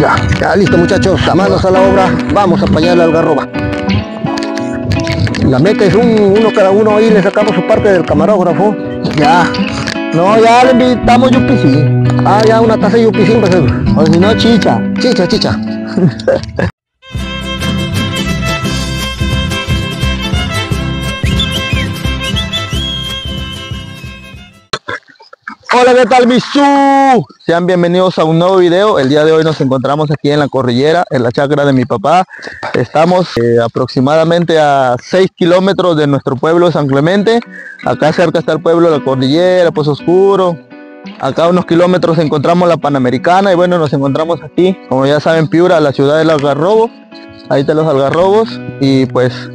Ya, ya listo muchachos, manos a la obra, vamos a apañar la algarroba. La meta es un, uno cada uno ahí, le sacamos su parte del camarógrafo. Ya. No, ya le invitamos yupisín. Ah, ya una taza de yupisín, pues, si no, chicha. Chicha, chicha. Hola, ¿qué tal, Misú? Sean bienvenidos a un nuevo video. El día de hoy nos encontramos aquí en la cordillera, en la chacra de mi papá. Estamos eh, aproximadamente a 6 kilómetros de nuestro pueblo de San Clemente. Acá cerca está el pueblo de la cordillera, pues oscuro. Acá a unos kilómetros encontramos la Panamericana y bueno, nos encontramos aquí, como ya saben, Piura, la ciudad del algarrobo. Ahí están los algarrobos y pues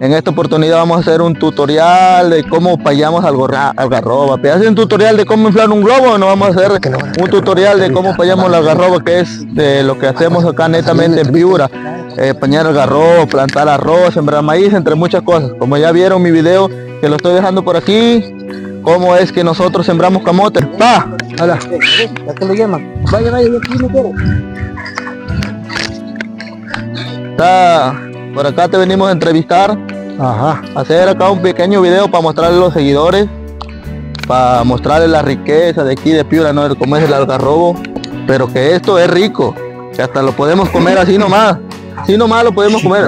en esta oportunidad vamos a hacer un tutorial de cómo payamos algarroba. ¿Hacer un tutorial de cómo inflar un globo? No vamos a hacer un tutorial de cómo payamos la algarroba, que es de lo que hacemos acá netamente en Piura. Eh, pañar algarrobo, plantar arroz, sembrar maíz, entre muchas cosas. Como ya vieron mi video, que lo estoy dejando por aquí, cómo es que nosotros sembramos camote. ¡Pa! ¡Hala! Lo llaman. Vaya, vaya, aquí no quiero. Está por acá te venimos a entrevistar. Ajá. Hacer acá un pequeño video para mostrarle a los seguidores. Para mostrarles la riqueza de aquí de Piura, ¿no? Cómo es el algarrobo. Pero que esto es rico. Que hasta lo podemos comer así nomás. Así nomás lo podemos comer.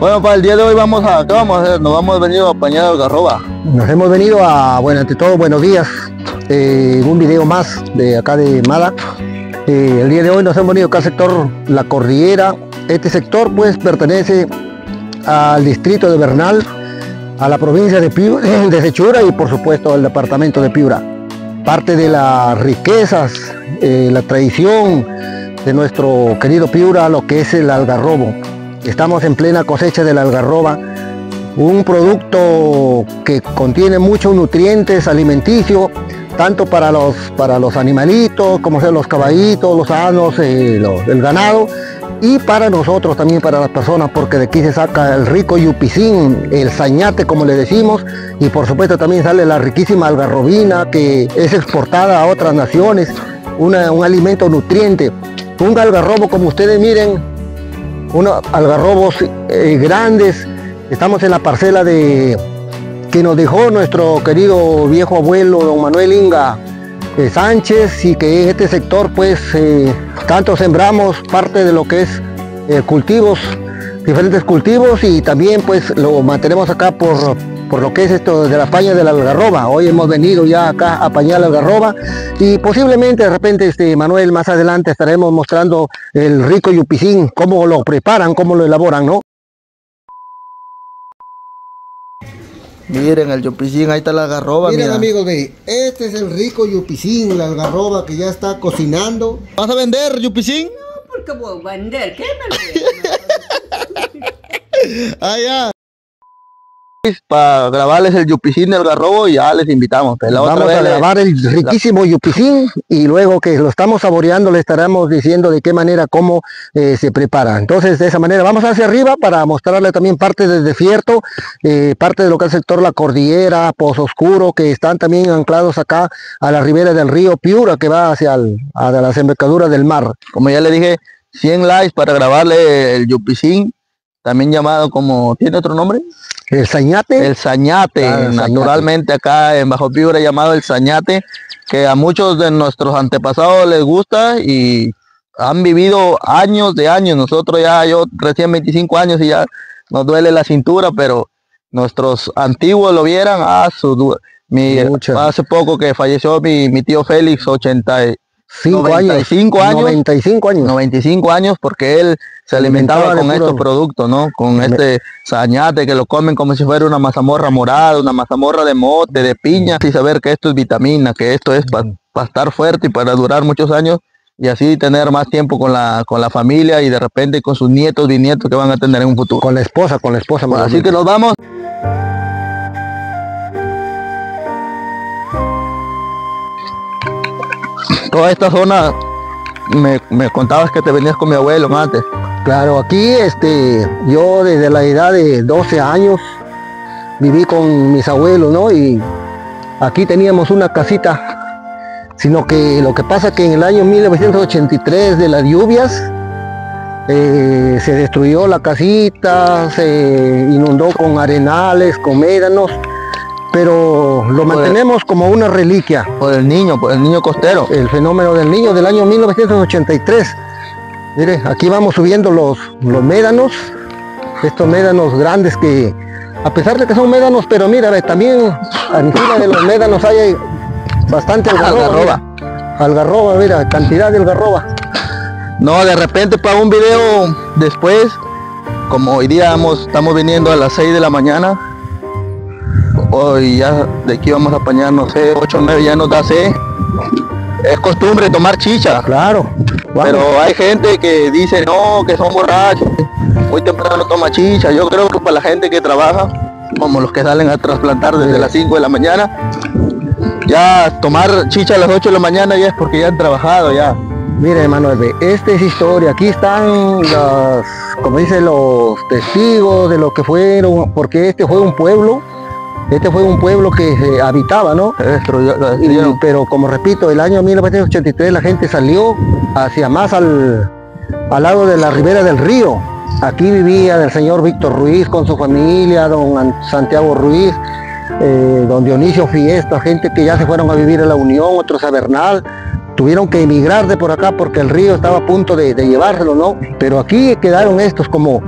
Bueno, para el día de hoy vamos a, ¿qué vamos a hacer? Nos vamos a venir a apañar algarroba. Nos hemos venido a, bueno, ante todo, buenos días. Eh, un video más de acá de Mada. Eh, el día de hoy nos hemos venido acá al sector La Cordillera, este sector pues pertenece al distrito de Bernal, a la provincia de, Piura, de Sechura y por supuesto al departamento de Piura. Parte de las riquezas, eh, la tradición de nuestro querido Piura, lo que es el algarrobo. Estamos en plena cosecha del algarroba, un producto que contiene muchos nutrientes alimenticios, tanto para los, para los animalitos, como sean los caballitos, los anos, eh, el ganado, y para nosotros también, para las personas, porque de aquí se saca el rico yupicín, el sañate como le decimos, y por supuesto también sale la riquísima algarrobina que es exportada a otras naciones, un alimento nutriente. Un algarrobo, como ustedes miren, unos algarrobos eh, grandes, estamos en la parcela de que nos dejó nuestro querido viejo abuelo, don Manuel Inga, Sánchez y que en este sector pues eh, tanto sembramos parte de lo que es eh, cultivos, diferentes cultivos y también pues lo mantenemos acá por, por lo que es esto de la paña de la algarroba. Hoy hemos venido ya acá a pañar la algarroba y posiblemente de repente este Manuel más adelante estaremos mostrando el rico yupicín, cómo lo preparan, cómo lo elaboran, ¿no? Miren el yupicín, ahí está la algarroba. Miren amigos, ve, este es el rico yupicín, la algarroba que ya está cocinando. ¿Vas a vender yupicín? No, porque voy a vender, ¿qué me Ah, ya para grabarles el yupicín del garrobo y ya les invitamos. Pues, Vamos a grabar el riquísimo yupicín y luego que lo estamos saboreando le estaremos diciendo de qué manera, cómo eh, se prepara. Entonces de esa manera vamos hacia arriba para mostrarle también parte del desierto, eh, parte de lo que es el sector La Cordillera, Pozo Oscuro, que están también anclados acá a la ribera del río Piura que va hacia el, a la desembocadura del mar. Como ya le dije, 100 likes para grabarle el yupicín, también llamado como, ¿tiene otro nombre? El sañate. El sañate, ah, naturalmente acá en Bajo Piura llamado el sañate, que a muchos de nuestros antepasados les gusta y han vivido años de años. Nosotros ya, yo recién 25 años y ya nos duele la cintura, pero nuestros antiguos lo vieran, a ah, su, mi, hace poco que falleció mi, mi tío Félix, 80, 95 años, 95 años. 95 años porque él se alimentaba con estos productos, ¿no? Con este sañate que lo comen como si fuera una mazamorra morada, una mazamorra de mote, de piña, y saber que esto es vitamina, que esto es para estar fuerte y para durar muchos años y así tener más tiempo con la, con la familia y de repente con sus nietos, y nietos que van a tener en un futuro. Con la esposa, con la esposa. así que nos vamos. Toda esta zona, me, me, contabas que te venías con mi abuelo antes. Claro, aquí este, yo desde la edad de 12 años viví con mis abuelos, ¿no? Y aquí teníamos una casita sino que lo que pasa que en el año 1983 de las lluvias eh, se destruyó la casita, se inundó con arenales, con médanos, pero lo mantenemos como una reliquia. Por el niño, por el niño costero. El fenómeno del niño del año 1983. Mire, aquí vamos subiendo los, los médanos, estos médanos grandes que, a pesar de que son médanos, pero mira, ve, también encima de los médanos hay bastante algarroba. Algarroba. Mira, algarroba, mira, cantidad de algarroba. No, de repente para un video después, como hoy día vamos- estamos viniendo a las 6 de la mañana, hoy ya de aquí vamos a apañar, no sé, 8 o 9 ya nos da sed. Es costumbre tomar chicha, Claro. vamos. pero hay gente que dice no, que son borrachos, muy temprano toma chicha. Yo creo que para la gente que trabaja, como los que salen a trasplantar desde las 5 de la mañana, ya tomar chicha a las 8 de la mañana ya es porque ya han trabajado ya. Mire, Manuel, esta es historia. Aquí están las, como dicen los testigos de lo que fueron, porque este fue un pueblo, este fue un pueblo que se habitaba, ¿no? Destruyó- Y- pero como repito, el año 1983 la gente salió hacia más al, al lado de la ribera del río. Aquí vivía el señor Víctor Ruiz con su familia, don An- Santiago Ruiz, eh, don Dionisio Fiesta, gente que ya se fueron a vivir a la Unión, otros a Bernal. Tuvieron que emigrar de por acá porque el río estaba a punto de, de llevárselo, ¿no? Pero aquí quedaron estos como,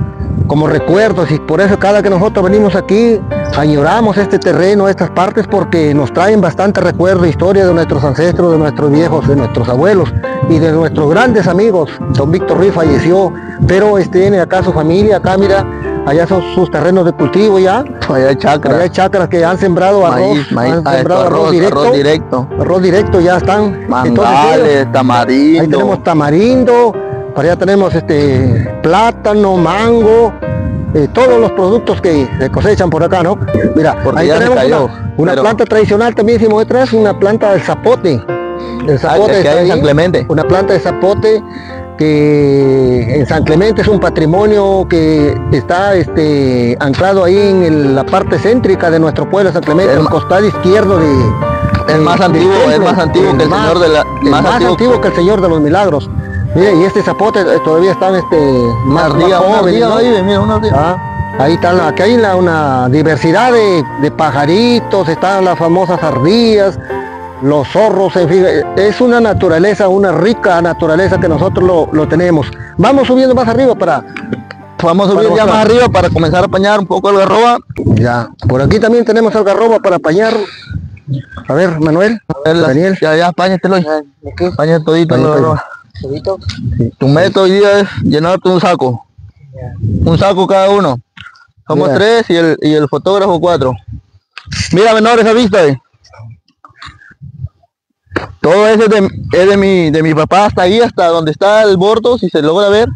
como recuerdos y por eso cada que nosotros venimos aquí añoramos este terreno, estas partes porque nos traen bastante recuerdo, historia de nuestros ancestros, de nuestros viejos, de nuestros abuelos y de nuestros grandes amigos. Don Víctor Ruiz falleció, pero este, tiene acá su familia, acá mira, allá son sus terrenos de cultivo ya, Allá hay chacra, allá hay chacras que han sembrado arroz, maíz, maíz, han ah, esto, arroz, directo, arroz directo, arroz directo ya están. mangales, ellos- tamarindo, Ahí tenemos tamarindo, para allá tenemos este plátano, mango, eh, todos los productos que se cosechan por acá, ¿no? Mira, Porque ahí tenemos cayó, una, una pero- planta tradicional también, si muestra, es una planta del zapote. El Ah, zapote que está hay en San Clemente. Una planta de zapote que en San Clemente es un patrimonio que está este, anclado ahí en el- la parte céntrica de nuestro pueblo, San Clemente, El el costado izquierdo de, Es más del antiguo, es más antiguo que el señor de la, más más, antiguo, antiguo que el Señor de los Milagros. Mire, y este zapote eh, todavía están este, más, una ¿no? ahí, mira, una. Ah, ahí está la, aquí hay la- una diversidad de, de pajaritos, están las famosas ardillas, los zorros, en fin, es una naturaleza, una rica naturaleza que nosotros lo, lo tenemos. Vamos subiendo más arriba para... Vamos a subir ya más arriba para comenzar a apañar un poco el garroba. Ya, por aquí también tenemos algarroba para apañar. A ver, Manuel, A ver, las- Daniel. Ya, ya, apáñatelo. Apaña todito el Apaña, garroba. Tu meta hoy día es llenarte un saco. Un saco cada uno. Somos Mira. tres y el, y el fotógrafo cuatro. Mira, menores, ¿has visto? eh? Todo eso es de, es de mi, de mi papá hasta ahí, hasta donde está el bordo, si se logra ver.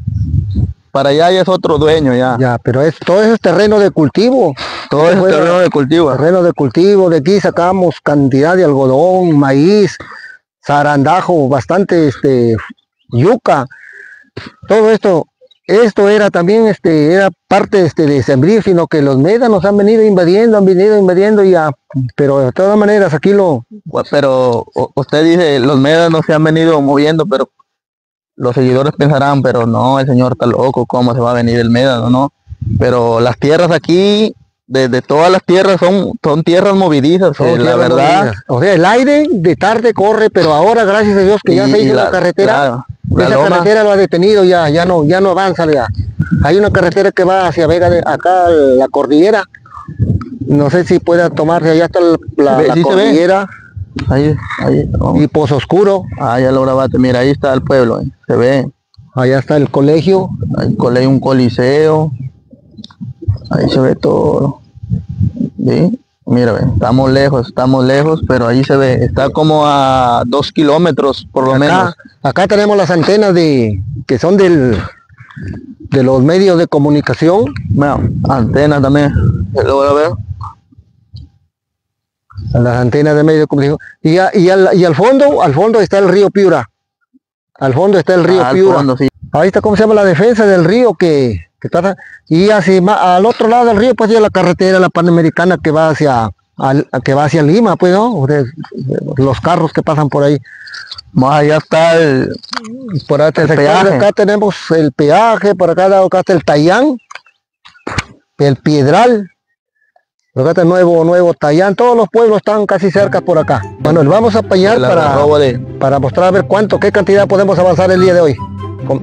Para allá ya es otro dueño ya. ya, pero es, todo eso es terreno de cultivo. Todo es Bueno, terreno de cultivo. terreno de cultivo, de aquí sacamos cantidad de algodón, maíz, zarandajo, bastante este yuca. Todo esto, esto era también este, era parte este, de sino que los médanos han venido invadiendo, han venido invadiendo ya, pero de todas maneras aquí lo, Pero usted dice, los médanos se han venido moviendo, pero los seguidores pensarán, pero no, el señor está loco, ¿cómo se va a venir el médano, no? Pero las tierras aquí, desde todas las tierras, son, son tierras movidizas, son eh, la verdad. O sea, el aire de tarde corre, pero ahora gracias a Dios que ya y- se hizo la, la- carretera, la esa carretera lo ha detenido ya, ya no, ya no avanza ya. Hay una carretera que va hacia Vega de acá la cordillera. No sé si pueda tomarse, allá está la, sí cordillera. Ahí, ahí, oh, y Pozo Oscuro, ah, ya lo grabaste, mira, ahí está el pueblo, eh, se ve, allá está el colegio, hay un coliseo, ahí se ve todo, ¿sí? Mira, ve, estamos lejos, estamos lejos, pero ahí se ve, está como a dos kilómetros por lo menos. acá, tenemos las antenas de que son del de los medios de comunicación, Bueno, antena también. ¿Se logra ver? las antenas de medios de comunicación. Y, a- y, al, y al fondo, al fondo está el río Piura. Al fondo está el río Al Piura. fondo, sí. Ahí está cómo se llama la defensa del río que, que está y ma- al otro lado del río pues ya la carretera la panamericana que va hacia al, que va hacia Lima, pues, ¿no? De- de los carros que pasan por ahí. Más allá está el, Por acá, El peaje. acá tenemos el peaje, por acá, está el Tayán, el Piedral, por acá está el nuevo, nuevo Tayán, todos los pueblos están casi cerca por acá. Bueno, vamos a apañar para, para mostrar a ver cuánto, qué cantidad podemos avanzar el día de hoy,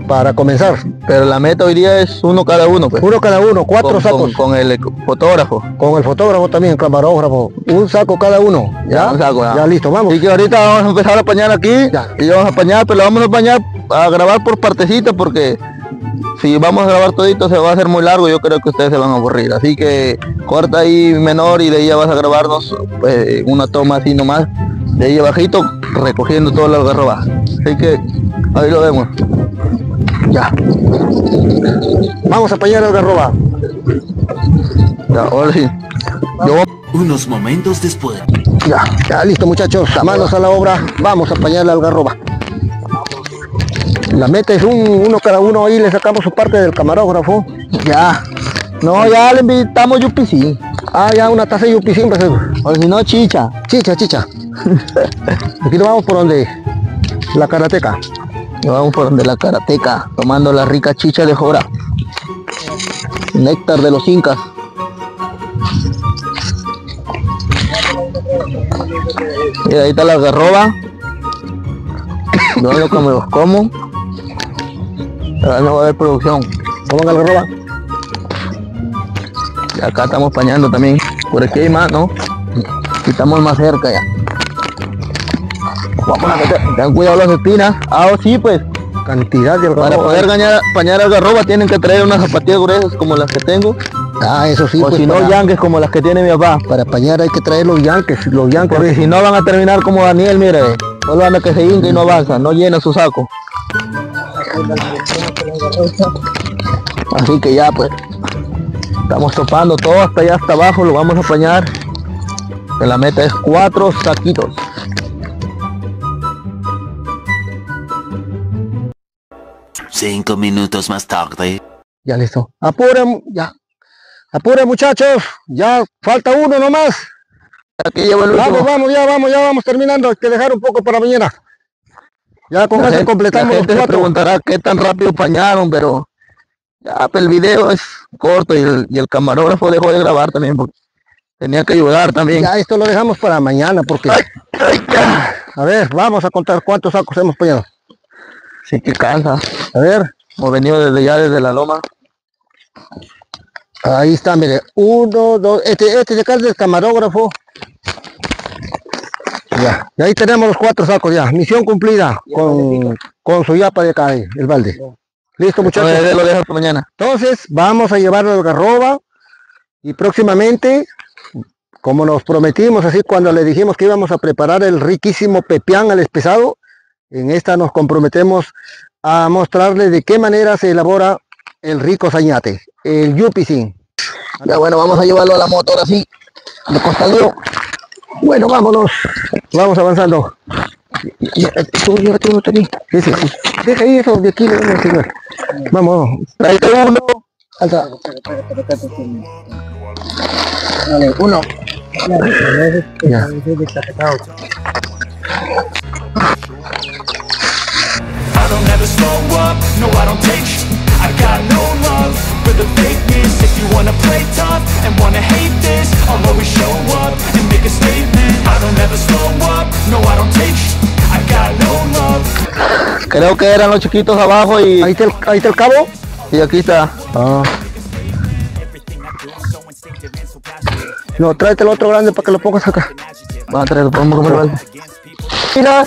para comenzar. Pero la meta hoy día es uno cada uno, pues. Uno cada uno, cuatro con, sacos, con- con el fotógrafo. con el fotógrafo también, camarógrafo, un saco cada uno, ¿ya? un saco, ya. ya listo, vamos. Así que ahorita vamos a empezar a apañar aquí. Ya. Y vamos a apañar, pero vamos a apañar a grabar por partecitas porque si vamos a grabar todito se va a hacer muy largo. Yo creo que ustedes se van a aburrir. Así que corta ahí menor y de ahí ya vas a grabarnos pues, una toma así nomás. De ahí abajito recogiendo todo el algarroba. Así que ahí lo vemos. Ya. Vamos a apañar el garroba. Ya, ahora sí. Yo Unos momentos después. Ya, ya listo muchachos, manos a la obra, vamos a apañar la algarroba. La meta es un, uno cada uno, ahí le sacamos su parte del camarógrafo. ya. No, ya le invitamos Yupi, Ah, ya una taza de yupi siempre. se- O si no, chicha. Chicha, chicha. Aquí nos vamos por donde la karateca. Nos vamos por donde la karateca, tomando la rica chicha de jora. Néctar de los incas. Mira, ahí está la garroba. Yo lo que los como. Ahora no va a haber producción. Pongan la algarroba. Y acá estamos pañando también. Por aquí hay más, ¿no? Estamos más cerca ya. Vamos a meter. Ten cuidado las espinas. Ah, oh, sí, pues. Cantidad de Para algarroba. poder ganar, pañar algarroba tienen que traer unas zapatillas gruesas como las que tengo. Ah, eso sí, o pues si no, para, yanques como las que tiene mi papá. para apañar hay que traer los yanques, los yanques. Porque si no van a terminar como Daniel, mire. Solo anda que se hinca y no avanza, no llena su saco. Así que ya pues. Estamos topando todo hasta allá hasta abajo, lo vamos a apañar. Que la meta es cuatro saquitos. Cinco minutos más tarde. Ya listo. Apuren, ya. Apuren muchachos, ya falta uno nomás. Aquí llevo el Vamos, último. vamos, ya vamos, ya vamos terminando. Hay que dejar un poco para mañana. Ya con La eso gente- completamos la los gente se cuatro. preguntará qué tan rápido pañaron, pero ya pues, el video es corto y el, y el camarógrafo dejó de grabar también porque tenía que ayudar también. Ya esto lo dejamos para mañana porque... A ver, vamos a contar cuántos sacos hemos pañado. Sí que cansa. A ver, Hemos venido desde ya desde la loma. ahí está, mire. Uno, dos, este, este de acá es del camarógrafo. Ya, y ahí tenemos los cuatro sacos ya. Misión cumplida con, con su yapa de acá, el balde. Listo muchachos. Entonces, lo dejo para mañana. Entonces, vamos a llevarlo al garroba y próximamente, como nos prometimos, así cuando le dijimos que íbamos a preparar el riquísimo pepián al espesado, en esta nos comprometemos a mostrarle de qué manera se elabora el rico sañate, el yupisin. Ya bueno, vamos a llevarlo a la moto ahora sí. De costadero. Bueno, vámonos. Vamos avanzando. Tú llévate uno. Deja ahí eso de aquí, señor. Vamos. Tráete uno. Alza. Uno. Ya. I don't ever slow up, no I don't take sh- I got no love for the fakeness If you wanna play tough and wanna hate this I'll always show up and make a statement I don't ever slow up, no I don't take sh- I got no love Creo que eran los chiquitos abajo y, Ahí está el, ahí está el cabo. y aquí está. Ah. No, tráete el otro grande para que lo pongas acá. Vamos a traer, podemos comer algo. Mira.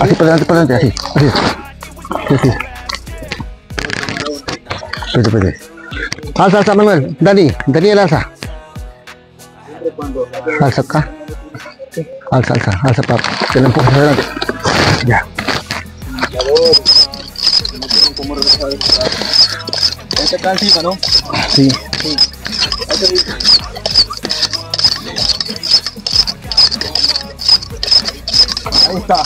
Así para adelante, para adelante, así. Así. así. Espérate, espérate. Alza, alza, Manuel. Dani, Daniel, alza. Alza acá. Alza, alza, alza para que lo empujes adelante. Ya. Este no tengo cómo regresar. Este está encima, ¿no? Sí. Sí. Ahí está.